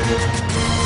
Música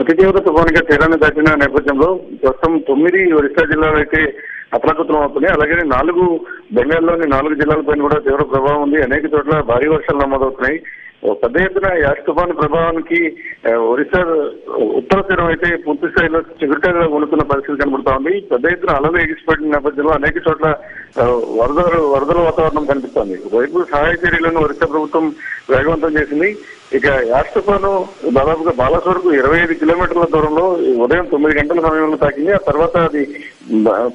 అతి తీవ్ర తుఫానుగా తీరాన్ని దాటిన నేపథ్యంలో ప్రస్తుతం తొమ్మిది ఒరిస్సా జిల్లాలో అయితే అప్రకృతం అవుతున్నాయి. అలాగే నాలుగు బెంగాల్లోని నాలుగు జిల్లాలపైన కూడా తీవ్ర ప్రభావం ఉంది. అనేక చోట్ల భారీ వర్షాలు నమోదవుతున్నాయి. పెద్ద ఎత్తున యాష్ తుఫాను ప్రభావానికి ఒరిస్సా ఉత్తర తీరం అయితే పూర్తి స్థాయిలో చిగురుటగా వణుకున్న పరిస్థితి కనబడుతా ఉంది. పెద్ద ఎత్తున అలలు ఎగిసిపడిన నేపథ్యంలో అనేక చోట్ల వరదలు వరదల వాతావరణం కనిపిస్తోంది. వైపు సహాయ చర్యలను ఒరిస్సా ప్రభుత్వం వేగవంతం చేసింది. ఇక యాష్ తుఫాను దాదాపుగా బాలాసోర్కు ఇరవై ఐదు కిలోమీటర్ల దూరంలో ఉదయం తొమ్మిది గంటల సమయంలో తాకింది. ఆ తర్వాత అది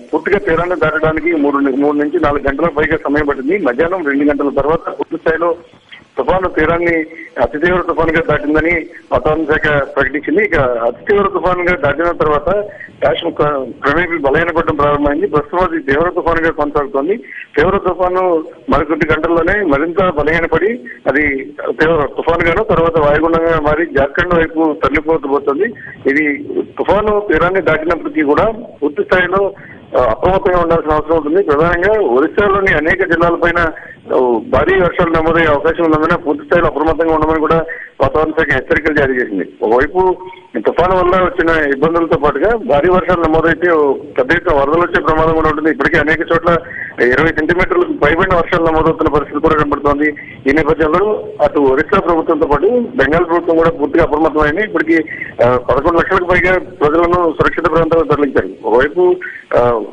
పూర్తిగా తీరాన్ని దాటడానికి మూడు మూడు నుంచి నాలుగు గంటల పైగా సమయం పట్టింది. మధ్యాహ్నం రెండు గంటల తర్వాత పూర్తి స్థాయిలో తుఫాను తీరాన్ని అతి తీవ్ర తుఫానుగా దాటిందని వాతావరణ శాఖ ప్రకటించింది. ఇక అతి తీవ్ర తుఫానుగా దాటిన తర్వాత కాశ్మీర్ క్రమేపీ బలహీనపడడం ప్రారంభమైంది. ప్రస్తుతం అది తీవ్ర తుఫానుగా కొనసాగుతోంది. తీవ్ర తుఫాను మరికొద్ది గంటల్లోనే మరింత బలహీనపడి అది తీవ్ర తుఫానుగాను తర్వాత వాయుగుండంగా మారి జార్ఖండ్ వైపు తరలిపోతుపోతుంది ఇది తుఫాను తీరాన్ని దాటినప్పటికీ కూడా పూర్తి స్థాయిలో అప్రమత్తంగా ఉండాల్సిన అవసరం ఉంటుంది ప్రధానంగా ఒరిస్సాలోని అనేక జిల్లాలపైన భారీ వర్షాలు నమోదయ్యే అవకాశం ఉన్నందున పూర్తి స్థాయిలో అప్రమత్తంగా ఉండమని కూడా వాతావరణ శాఖ హెచ్చరికలు జారీ చేసింది. ఒకవైపు తుఫాను వల్ల వచ్చిన ఇబ్బందులతో పాటుగా భారీ వర్షాలు నమోదైతే పెద్ద ఎత్తున వరదలు వచ్చే ప్రమాదం కూడా ఉంటుంది. ఇప్పటికే అనేక చోట్ల ఇరవై సెంటీమీటర్లకు పైబడిన వర్షాలు నమోదవుతున్న పరిస్థితి కూడా కనబడుతోంది. ఈ నేపథ్యంలో అటు ఒరిస్సా ప్రభుత్వంతో పాటు బెంగాల్ ప్రభుత్వం కూడా పూర్తిగా అప్రమత్తమైంది. ఇప్పటికి పదకొండు లక్షలకు పైగా ప్రజలను సురక్షిత ప్రాంతాలకు తరలించారు. ఒకవైపు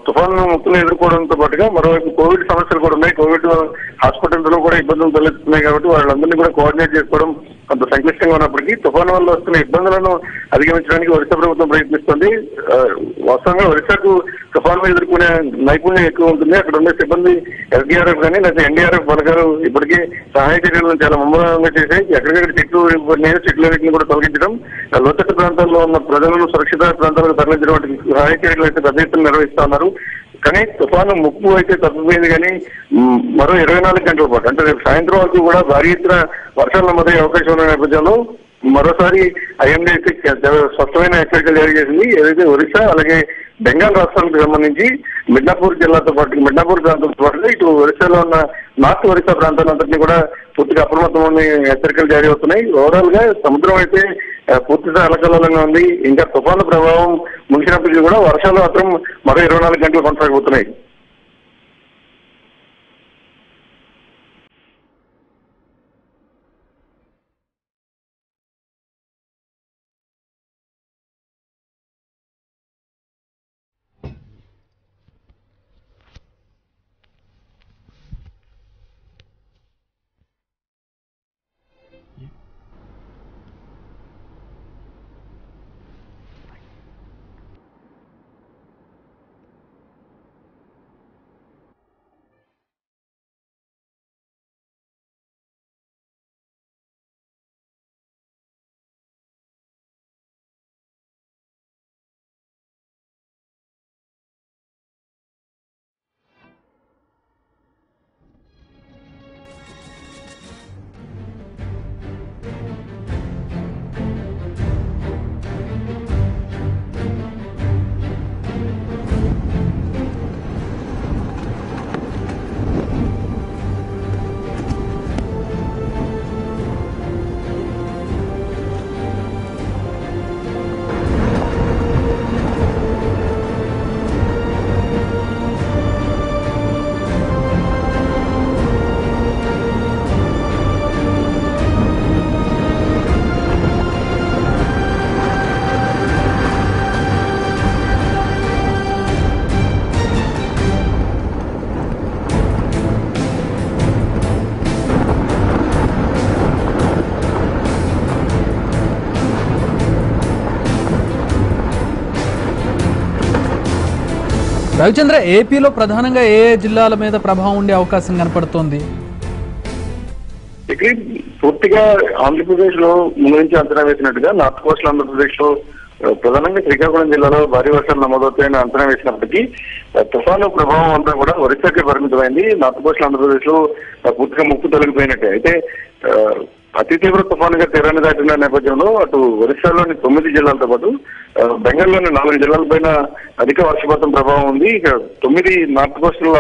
తుఫాను ముక్కులు ఎదుర్కోవడంతో పాటుగా మరోవైపు కోవిడ్ సమస్యలు కూడా ఉన్నాయి. కోవిడ్ హాస్పిటల్లో లో కూడా ఇబ్బందులు తలెత్తున్నాయి కాబట్టి వాళ్ళందరినీ కూడా కోఆర్డినేట్ చేసుకోవడం కొంత సంక్లిష్టంగా ఉన్నప్పటికీ తుఫాను వల్ల వస్తున్న ఇబ్బందులను అధిగమించడానికి ఒరిస్సా ప్రభుత్వం ప్రయత్నిస్తుంది. వాస్తవంగా ఒరిస్సాకు తుఫాను ఎదుర్కొనే నైపుణ్యం ఎక్కువ ఉంటుంది. అక్కడ ఉండే సిబ్బంది ఎస్డీఆర్ఎఫ్ కానీ లేదా ఎన్డీఆర్ఎఫ్ బలగాలు ఇప్పటికే సహాయ చర్యలను చాలా ముమ్మరంగా చేశాయి. ఎక్కడికక్కడ చెట్లు నేను చెట్లన్నింటిని కూడా తొలగించడం లోతట్టు ప్రాంతాల్లో ఉన్న ప్రజలను సురక్షిత ప్రాంతాలకు తరలించడం వంటి సహాయ చర్యలు అయితే పెద్ద ఎత్తున నిర్వహిస్తా ఉన్నారు. కానీ తుఫాను ముప్పు అయితే తప్పిపోయింది కానీ మరో ఇరవై నాలుగు గంటల పాటు. అంటే రేపు సాయంత్రం వరకు కూడా భారీ ఎత్తున వర్షాలు నమోదయ్యే అవకాశం ఉన్న నేపథ్యంలో మరోసారి అయితే స్పష్టమైన హెచ్చరికలు జారీ చేసింది. ఏదైతే ఒరిస్సా అలాగే బెంగాల్ రాష్ట్రానికి సంబంధించి మిడ్నాపూర్ జిల్లాతో పాటు మిడ్నాపూర్ ప్రాంతంతో పాటు ఇటు ఒరిస్సాలో ఉన్న నార్త్ ఒరిస్సా ప్రాంతాలంతటినీ కూడా పూర్తిగా అప్రమత్తమని హెచ్చరికలు జారీ అవుతున్నాయి. ఓవరాల్గా సముద్రం అయితే పూర్తిగా అలకల్లోలంగా ఉంది. ఇంకా తుఫాను ప్రభావం ముగిసినప్పటికీ కూడా వర్షాలు మాత్రం మరో ఇరవై నాలుగు గంటలు కొనసాగబోతున్నాయి రవిచంద్ర ఏపీలో ప్రధానంగా ఏ జిల్లాల మీద ప్రభావం ఉండే అవకాశం కనపడుతోంది? ఇక్కడ పూర్తిగా ఆంధ్రప్రదేశ్లో ముందు నుంచి అంచనా వేసినట్టుగా నార్త్ కోస్టల్ ఆంధ్రప్రదేశ్లో ప్రధానంగా శ్రీకాకుళం జిల్లాలో భారీ వర్షాలు నమోదవుతాయని అంచనా వేసినప్పటికీ తుఫాను ప్రభావం అంతా కూడా ఒరిస్సాకి పరిమితమైంది. నార్త్ కోస్టల్ ఆంధ్రప్రదేశ్లో పూర్తిగా ముప్పు తొలగిపోయినట్టే. అయితే అతి తీవ్ర తుఫానుగా తీరాన్ని దాటిన నేపథ్యంలో అటు ఒరిస్సాలోని తొమ్మిది జిల్లాలతో పాటు బెంగాల్లోని నాలుగు జిల్లాల పైన అధిక వర్షపాతం ప్రభావం ఉంది. ఇక తొమ్మిది నార్త్ కోస్టల్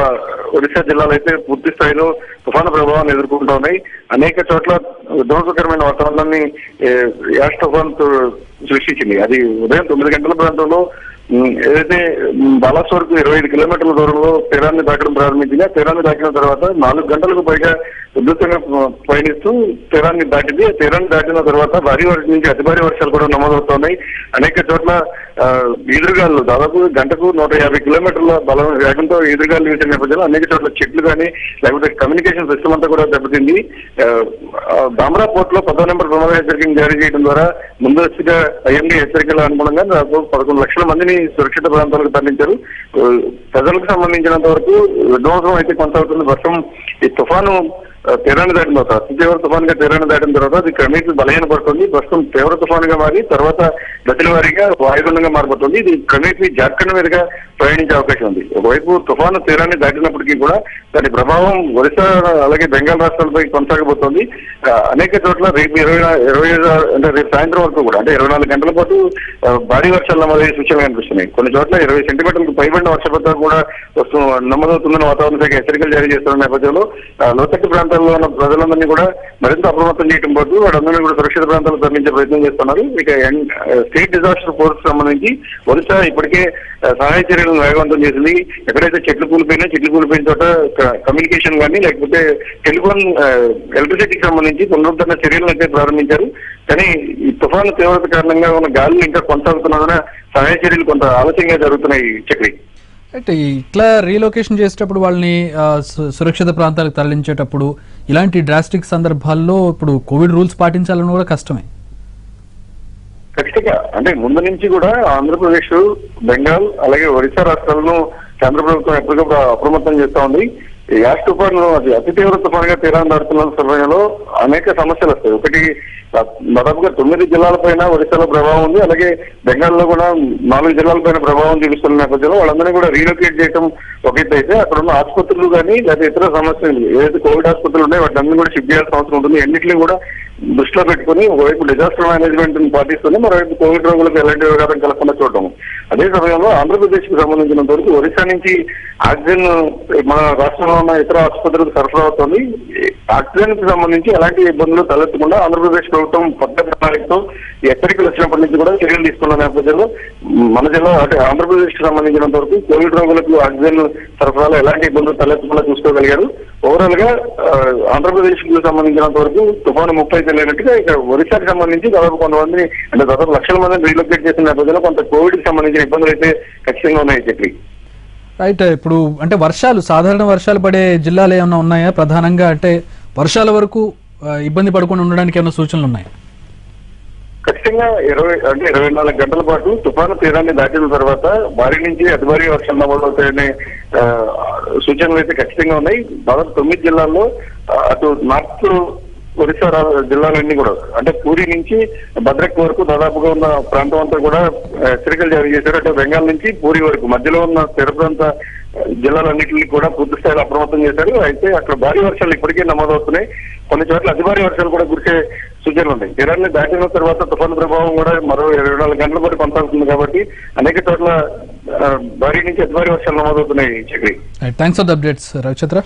ఒరిస్సా జిల్లాలు అయితే పూర్తి స్థాయిలో తుఫాను ప్రభావాన్ని ఎదుర్కొంటూ ఉన్నాయి. అనేక చోట్ల విధ్వంసకరమైన వాతావరణాన్ని యాష్ తుఫాన్ సృష్టించింది. అది ఉదయం తొమ్మిది గంటల ప్రాంతంలో ఏదైతే బలాస్ వరకు ఇరవై ఐదు కిలోమీటర్ల దూరంలో తీరాన్ని దాటడం ప్రారంభించింది. ఆ తీరాన్ని దాటిన తర్వాత నాలుగు గంటలకు పైగా ఉధృతంగా పయనిస్తూ తీరాన్ని దాటింది. తీరాన్ని దాటిన తర్వాత భారీ వర్షం నుంచి అతి భారీ వర్షాలు కూడా నమోదవుతున్నాయి. అనేక చోట్ల ఈదురుగాలు దాదాపు గంటకు నూట యాభై కిలోమీటర్ల బలం వేగంతో ఈదురుగాలు వీసిన నేపథ్యంలో అనేక చోట్ల చెట్లు కానీ లేకపోతే కమ్యూనికేషన్ సిస్టమ్ అంతా కూడా దెబ్బతింది. దామరా పోర్ట్లో పదో నెంబర్ ప్రమాద హెచ్చరికను జారీ చేయడం ద్వారా ముందస్తుగా ఐఎండీ హెచ్చరికల అనుగుణంగా దాదాపు పదకొండు లక్షల మందిని సురక్షిత ప్రాంతాలకు తరలించారు. ప్రజలకు సంబంధించినంత వరకు విధ్వంసం అయితే కొనసాగుతుంది. వర్షం ఈ తుఫాను తీరాన్ని దాటిన తర్వాత అతి తీవ్ర తీరాన్ని దాటిన తర్వాత అది క్రమేపీ బలహీనపడుతుంది ప్రస్తుతం తీవ్ర తుఫానుగా మారి తర్వాత దశల వారీగా వాయుగుండంగా మారిపోతుంది ఇది క్రమేపీ జార్ఖండ్ మీదుగా ప్రయాణించే అవకాశం ఉంది. ఒకవైపు తుఫాను తీరాన్ని దాటినప్పటికీ కూడా దాని ప్రభావం ఒరిస్సా అలాగే బెంగాల్ రాష్ట్రాలపై కొనసాగబోతోంది. అనేక చోట్ల రేపు ఇరవై ఇరవై ఐదు అంటే రేపు సాయంత్రం వరకు కూడా అంటే ఇరవై నాలుగు గంటల పాటు భారీ వర్షాలు నమోదయ్యే సూచనలు కనిపిస్తున్నాయి. కొన్ని చోట్ల ఇరవై సెంటీమీటర్లకు పైబడిన వర్షపాతం కూడా వస్తు నమోదవుతుందని వాతావరణ శాఖ హెచ్చరికలు జారీ చేస్తున్న నేపథ్యంలో లోతట్టు ప్రాంతాల్లో ఉన్న ప్రజలందరినీ కూడా మరింత అప్రమత్తం చేయడం పాటు వారందరినీ కూడా సురక్షిత ప్రాంతాలకు తరలించే ప్రయత్నం చేస్తున్నారు. ఇక స్టేట్ డిజాస్టర్ ఫోర్స్ సంబంధించి ఒరిస్సా ఇప్పటికే సహాయ చర్యలను వేగవంతం చేసింది. ఎక్కడైతే చెట్లు కూలిపోయినా చెట్లు కూలిపోయిన చోట కమ్యూనికేషన్ కానీ లేకపోతే టెలిఫోన్ ఎలక్ట్రిసిటీకి సంబంధించి పునరుద్ధరణ చర్యలను అయితే ప్రారంభించారు. కానీ ఈ తుఫాను తీవ్రత కారణంగా ఉన్న గాలులు ఇంకా కొనసాగుతున్నందున సహాయ చర్యలు కొంత ఆలస్యంగా జరుగుతున్నాయి చక్రి. అంటే ఇట్లా రీలొకేషన్ చేసేటప్పుడు వాళ్ళని సురక్షిత ప్రాంతాలకు తరలించేటప్పుడు ఇలాంటి డ్రాస్టిక్ సందర్భాల్లో ఇప్పుడు కోవిడ్ రూల్స్ పాటించాలని కూడా కష్టమే. ఖచ్చితంగా. అంటే ముందు నుంచి కూడా ఆంధ్రప్రదేశ్ బెంగాల్ అలాగే ఒరిస్సా రాష్ట్రాలను కేంద్ర ప్రభుత్వం ఎప్పటికప్పుడు అప్రమత్తం చేస్తా ఉంది. ఈ యాష్ తుఫాన్ అది అతి తీవ్ర తుఫాన్గా తీరాన్ని దాడుతున్న సమయంలో అనేక సమస్యలు వస్తాయి. ఒకటి దాదాపుగా తొమ్మిది జిల్లాలపైన ఒడిశాలో ప్రభావం ఉంది. అలాగే బెంగాల్లో కూడా నాలుగు జిల్లాల పైన ప్రభావం చూపిస్తున్న నేపథ్యంలో వాళ్ళందరినీ కూడా రీలొకేట్ చేయడం ఒక అయితే అక్కడ ఉన్న ఆసుపత్రులు కానీ లేదా ఇతర సమస్యలు ఏదైతే కోవిడ్ ఆసుపత్రులు ఉన్నాయో వాటిని కూడా షిఫ్ట్ చేయాల్సిన అవసరం ఉంటుంది. ఎన్నింటినీ కూడా దృష్టిలో పెట్టుకుని ఒకవైపు డిజాస్టర్ మేనేజ్మెంట్ పాటిస్తుంది మరోవైపు కోవిడ్ రోగులకు ఎలాంటి విఘాతం కలగకుండా చూడటం. అదే సమయంలో ఆంధ్రప్రదేశ్కు సంబంధించినంత వరకు ఒరిస్సా నుంచి ఆక్సిజన్ మన రాష్ట్రంలో ఉన్న ఇతర ఆసుపత్రులకు సరఫరా అవుతుంది. ఆక్సిజన్కి సంబంధించి ఎలాంటి ఇబ్బందులు తలెత్తకుండా ఆంధ్రప్రదేశ్ ప్రభుత్వం పెద్ద ప్రణాళికతో ఎక్కడికి వచ్చినప్పటి నుంచి కూడా చర్యలు తీసుకున్న నేపథ్యంలో మన జిల్లా అంటే ఆంధ్రప్రదేశ్కి సంబంధించినంత వరకు కోవిడ్ రోగులకు ఆక్సిజన్ సరఫరాలో ఎలాంటి ఇబ్బందులు తలెత్తకుండా చూసుకోగలిగారు. ఓవరాల్గా ఆంధ్రప్రదేశ్కు సంబంధించినంత వరకు తుఫాను ముప్పై తెలియనట్టుగా ఇక ఒరిస్సాకి సంబంధించి దాదాపు కొంతమందిని అంటే దాదాపు లక్షల మందిని రీలొకేట్ చేసిన నేపథ్యంలో కొంత కోవిడ్కి సంబంధించిన ఇబ్బందులు అయితే ఖచ్చితంగా ఉన్నాయి చెప్పి. రైట్ ఇప్పుడు అంటే వర్షాలు సాధారణ వర్షాలు పడే జిల్లాలు ఏమైనా ఉన్నాయా? ప్రధానంగా అంటే వర్షాల వరకు ఇబ్బంది పడకుండా ఉండడానికి ఏమైనా సూచనలు ఉన్నాయా? ఖచ్చితంగా ఇరవై అంటే ఇరవై నాలుగు గంటల పాటు తుఫాను తీరాన్ని దాటిన తర్వాత భారీ నుంచి అతి భారీ వర్షం నమోదవుతాయనే సూచనలు అయితే ఖచ్చితంగా ఉన్నాయి. దాదాపు తొమ్మిది జిల్లాల్లో అటు నార్త్ ఒరిస్సా జిల్లాలన్నీ కూడా. అంటే పూరి నుంచి భద్రక్ వరకు దాదాపుగా ఉన్న ప్రాంతం అంతా కూడా హెచ్చరికలు జారీ చేశారు. అంటే బెంగాల్ నుంచి పూరి వరకు. మధ్యలో ఉన్న స్థిర ప్రాంత జిల్లాలన్నింటినీ కూడా పూర్తి స్థాయిలో అప్రమత్తం చేశారు. అయితే అక్కడ భారీ వర్షాలు ఇప్పటికే నమోదవుతున్నాయి. కొన్ని చోట్ల అతి భారీ వర్షాలు కూడా కురిసే సూచనలు ఉన్నాయి. తీరాన్ని దాటిన తర్వాత తుఫాను ప్రభావం కూడా మరో ఇరవై నాలుగు గంటల పాటు కొనసాగుతుంది కాబట్టి అనేక చోట్ల భారీ నుంచి అతి భారీ వర్షాలు నమోదవుతున్నాయి Chakri. Thanks for the updates Ravichandra